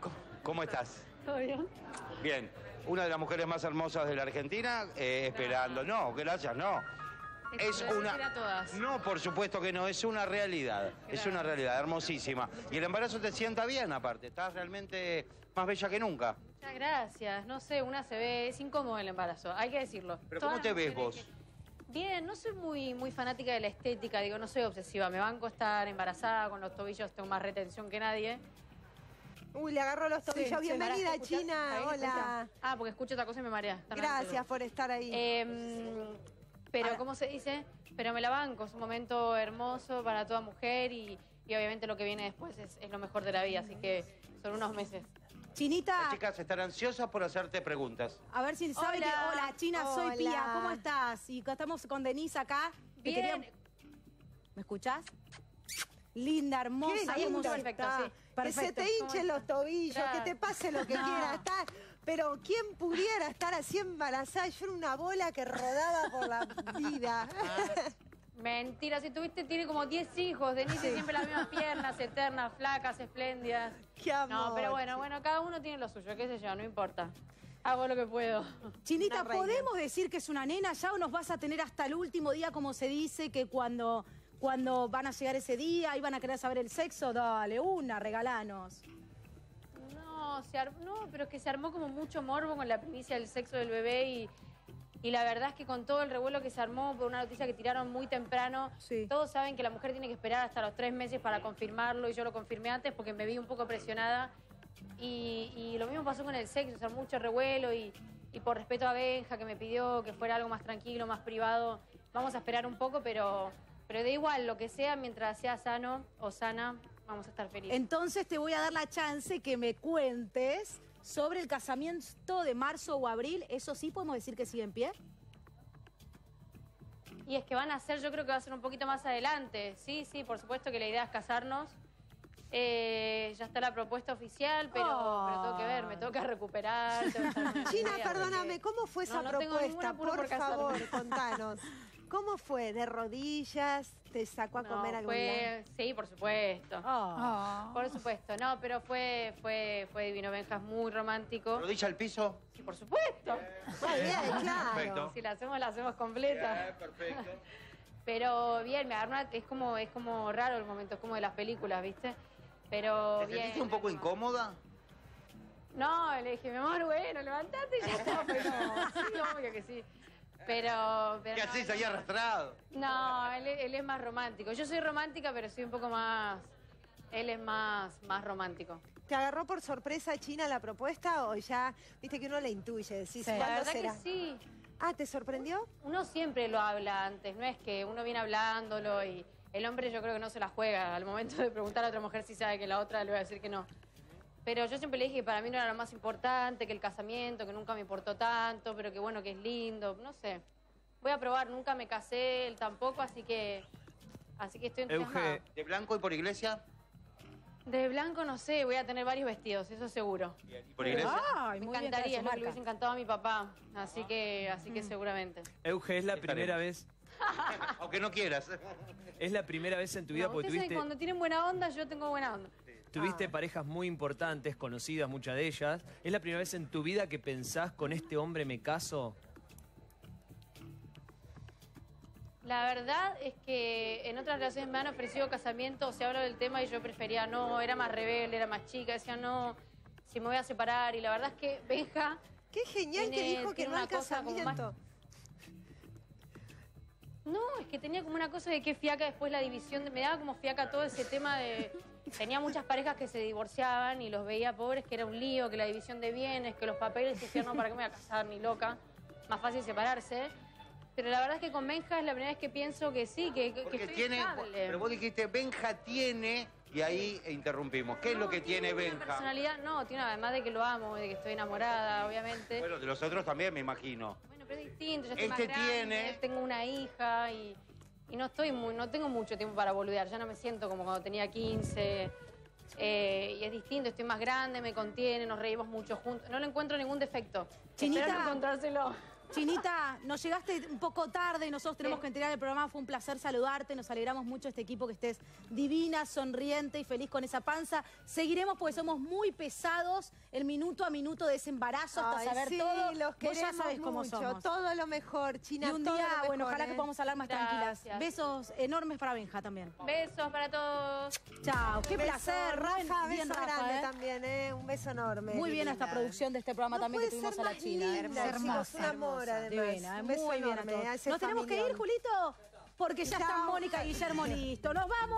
¿Cómo- ¿Cómo estás? ¿Todo bien? Bien. Una de las mujeres más hermosas de la Argentina, eh, esperando. No, gracias, no. Es una. todas. No, por supuesto que no, es una realidad. Es una realidad, hermosísima. Y el embarazo te sienta bien, aparte. Estás realmente más bella que nunca. Muchas gracias. No sé, una se ve, es incómodo el embarazo, hay que decirlo. Pero Todas ¿cómo te ves vos? que- Bien, no soy muy, muy fanática de la estética, digo, no soy obsesiva. Me banco estar embarazada, con los tobillos tengo más retención que nadie. Uy, le agarró los tobillos. Sí, Bienvenida. China. ¿Ahí Hola. escucha? Ah, porque escucho otra cosa y me marea. Gracias por estar ahí. Eh, pero, Ahora- ¿cómo se dice? Pero me la banco, es un momento hermoso para toda mujer y, y obviamente lo que viene después es, es lo mejor de la vida, así que son unos meses. Chinita, Las chicas están ansiosas por hacerte preguntas. a ver si sabe Hola. que. Hola, China, soy. Pía. ¿Cómo estás? Y acá estamos con Denise acá. Bien. quería- ¿Me escuchás? Linda, hermosa. Qué mucho perfecto, sí. Que se Perfecto. te hinchen los tobillos, Claro. que te pase lo que No. quieras. Está- pero ¿quién pudiera estar así embarazada? Yo era una bola que rodaba por la vida. Mentira, si tuviste, tiene como 10 hijos, Denise siempre las mismas piernas, eternas, flacas, espléndidas. Qué amor. No, pero bueno, bueno, cada uno tiene lo suyo, qué sé yo, no importa. Hago lo que puedo. Chinita. ¿podemos decir que es una nena ya o nos vas a tener hasta el último día, como se dice, que cuando, cuando van a llegar ese día y van a querer saber el sexo? Dale, una, regalanos. No, se ar- no, pero es que se armó como mucho morbo con la primicia del sexo del bebé y, y la verdad es que con todo el revuelo que se armó por una noticia que tiraron muy temprano, Sí. todos saben que la mujer tiene que esperar hasta los tres meses para confirmarlo y yo lo confirmé antes porque me vi un poco presionada y, y lo mismo pasó con el sexo, se armó mucho revuelo y, y por respeto a Benja que me pidió que fuera algo más tranquilo, más privado, vamos a esperar un poco, pero, pero da igual, lo que sea, mientras sea sano o sana, vamos a estar felices. Entonces te voy a dar la chance que me cuentes sobre el casamiento de marzo o abril. ¿Eso sí podemos decir que sigue en pie? Y es que van a ser, yo creo que va a ser un poquito más adelante. Sí, sí, por supuesto que la idea es casarnos. Eh, ya está la propuesta oficial, pero, Oh. pero tengo que ver, me tengo que recuperar. tengo que China, perdóname, ¿cómo fue esa No, tengo propuesta? Por, por favor, contanos. ¿Cómo fue? ¿De rodillas? ¿Te sacó a No, comer algún lado? fue, Sí, por supuesto. Oh. Por supuesto, no, pero fue, fue, fue divino, Benja, es muy romántico. Rodilla al piso. Sí, por supuesto. Muy bien, claro. Perfecto. Si la hacemos, la hacemos completa. perfecto. Pero bien, me agarró una- es como, es como raro el momento, es como de las películas, ¿viste? Pero ¿Te bien. sentiste un poco incómoda? No, le dije, mi amor, bueno, levantate y ya está. Pero sí, obvio que sí. Pero. pero ¿Qué no, haces no. ahí arrastrado? No, él, él es más romántico. Yo soy romántica, pero soy un poco más. Él es más, más romántico. ¿Te agarró por sorpresa China la propuesta o ya, viste que uno le intuye? Decís, La ¿cuándo verdad será? que sí. Ah, ¿te sorprendió? Uno siempre lo habla antes, no es que uno viene hablándolo y el hombre yo creo que no se la juega. Al momento de preguntar a otra mujer si sabe que la otra le va a decir que no. Pero yo siempre le dije que para mí no era lo más importante, que el casamiento, que nunca me importó tanto, pero que bueno, que es lindo, no sé. Voy a probar, nunca me casé, él tampoco, así que así que estoy entusiasmada. Euge, ¿De blanco y por iglesia? De blanco no sé, voy a tener varios vestidos, eso seguro. ¿Y por iglesia? Ay, me muy bien, encantaría, es lo que le hubiese encantado a mi papá, así que así que seguramente. Euge, es la Estaremos. primera vez, Aunque no quieras. es la primera vez en tu vida No, porque tuviste, cuando tienen buena onda, yo tengo buena onda. Tuviste parejas muy importantes, conocidas muchas de ellas. ¿Es la primera vez en tu vida que pensás con este hombre me caso? La verdad es que en otras relaciones me han ofrecido casamiento, se habla del tema y yo prefería no, era más rebelde, era más chica, decía no, si me voy a separar. Y la verdad es que Benja Qué genial que Tiene- dijo que no al una cosa como casamiento. No, es que tenía como una cosa de que fiaca después la división, me daba como fiaca todo ese tema de... Tenía muchas parejas que se divorciaban y los veía pobres, que era un lío, que la división de bienes, que los papeles, y decía, no, ¿para qué me voy a casar ni loca? Más fácil separarse. Pero la verdad es que con Benja es la primera vez que pienso que sí, que, que- que estoy tiene. estable. Pero vos dijiste, Benja tiene. Y ahí interrumpimos. ¿Qué es lo que tiene una Benja? personalidad, no, tiene además de que lo amo, de que estoy enamorada, obviamente. Bueno, de los otros también me imagino. Bueno, pero es distinto, yo estoy Este más grande, tiene- tengo una hija y, y no estoy muy, no tengo mucho tiempo para boludear, ya no me siento como cuando tenía 15. eh, y es distinto, estoy más grande, me contiene, nos reímos mucho juntos. No le encuentro ningún defecto. Chinita. Espero encontrárselo. Chinita, nos llegaste un poco tarde, nosotros tenemos que entregar el programa, fue un placer saludarte, nos alegramos mucho este equipo que estés divina, sonriente y feliz con esa panza. Seguiremos porque somos muy pesados el minuto a minuto de ese embarazo hasta Ay, saber sí, todo. los Vos ya sabes cómo mucho, somos. todo lo mejor, China, y un día, bueno, ojalá ¿eh? que podamos hablar más tranquilas. Besos enormes para Benja también. Besos para todos. Chao, qué Beso, placer. Rafa, bien, beso Rafa, grande ¿eh? también, ¿eh? Un beso enorme. Muy bien esta producción de este programa No también que tuvimos a la China. linda, Hermosa, hermosa. además. Divina, Un beso muy bien a todos. Nos tenemos que ir. Julito, porque ya están Chao. Mónica y Guillermo listo. Nos vamos.